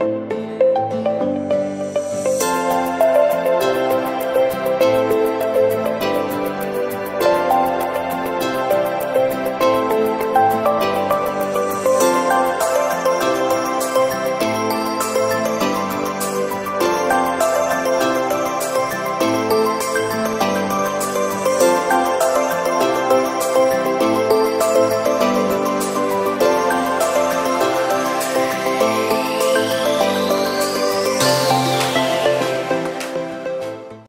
Bye.